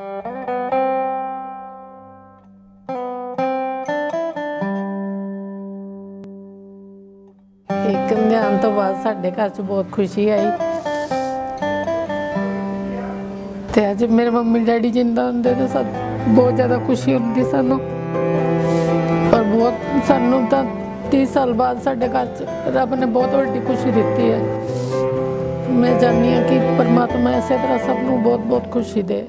ਇੱਕ ਇਮਤਿਹਾਨ ਤੋਂ ਬਾਅਦ ਸਾਡੇ ਘਰ 'ਚ ਬਹੁਤ ਖੁਸ਼ੀ ਆਈ। ਤੇ ਅੱਜ ਮੇਰੇ ਮੰਮੀ ਡੈਡੀ ਜਿੰਦਾ ਹੁੰਦੇ ਤੇ ਸਭ ਬਹੁਤ ਜ਼ਿਆਦਾ ਖੁਸ਼ੀ ਹੁੰਦੀ ਸਾਨੂੰ। ਔਰ ਬਹੁਤ, ਸਾਨੂੰ ਤਾਂ 30 ਸਾਲ ਬਾਅਦ ਸਾਡੇ ਘਰ 'ਚ ਰੱਬ ਨੇ ਬਹੁਤ ਵੱਡੀ ਖੁਸ਼ੀ ਦਿੱਤੀ ਹੈ। ਮੈਂ ਚਾਹੁੰਦੀ ਹਾਂ ਕਿ ਪਰਮਾਤਮਾ ਇਸੇ ਤਰ੍ਹਾਂ ਸਭ ਨੂੰ ਬਹੁਤ ਬਹੁਤ ਖੁਸ਼ੀ ਦੇ।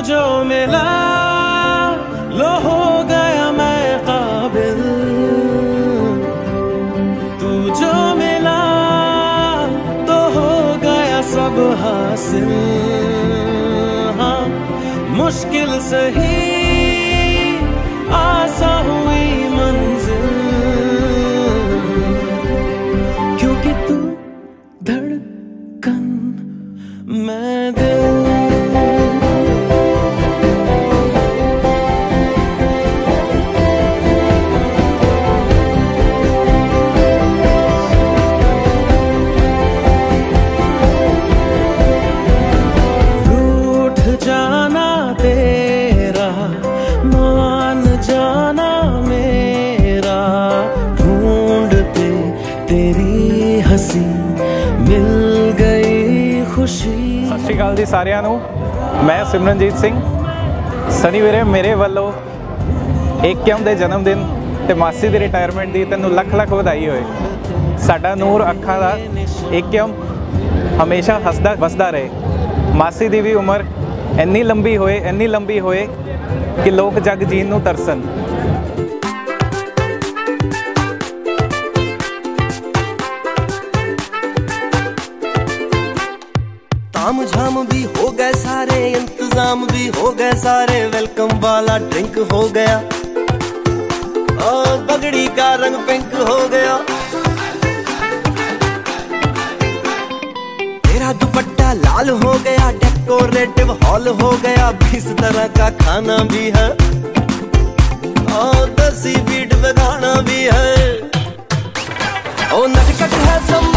जो मिला, लो हो गया मैं काबिल। तू जो मिला तो हो गया सब हासिल। हाँ मुश्किल सही आसा हुई मंजिल जाना तेरा मान जाना मेरा ढूंढते तेरी हंसी मिल गई खुशी ਸਤਿ ਸ਼੍ਰੀ ਅਕਾਲ ਜੀ ਸਾਰਿਆਂ ਨੂੰ ਮੈਂ ਸਿਮਰਨਜੀਤ ਸਿੰਘ ਸਨੀ ਵੀਰੇ ਮੇਰੇ ਵੱਲੋਂ ਏਕਮ ਦੇ ਜਨਮ ਦਿਨ ਤੇ ਮਾਸੀ ਦੀ ਰਿਟਾਇਰਮੈਂਟ ਦੀ ਤੈਨੂੰ ਲੱਖ ਲੱਖ ਵਧਾਈ ਹੋਏ ਸਾਡਾ ਨੂਰ ਅੱਖਾਂ ਦਾ ਏਕਮ ਹਮੇਸ਼ਾ ਹੱਸਦਾ ਵਸਦਾ ਰਹੇ ਮਾਸੀ ਦੀ ਵੀ ਉਮਰ ਇੰਨੀ ਲੰਬੀ ਹੋਏ ਇੰਨੀ ਲੰਬੀ ਹੋਏ ਕਿ ਲੋਕ ਜਗ ਜੀਣ ਨੂੰ ਤਰਸਣ ताम झाम भी हो गए सारे इंतजाम भी हो गए सारे वेलकम वाला ड्रिंक हो गया और पगड़ी का रंग पिंक हो गया तेरा दुपट्टा लाल हो गया डेकोरेटिव हॉल हो गया। किस तरह का खाना भी है। और दसी बीट बगाना भी है। ओ, नटखट है संबंध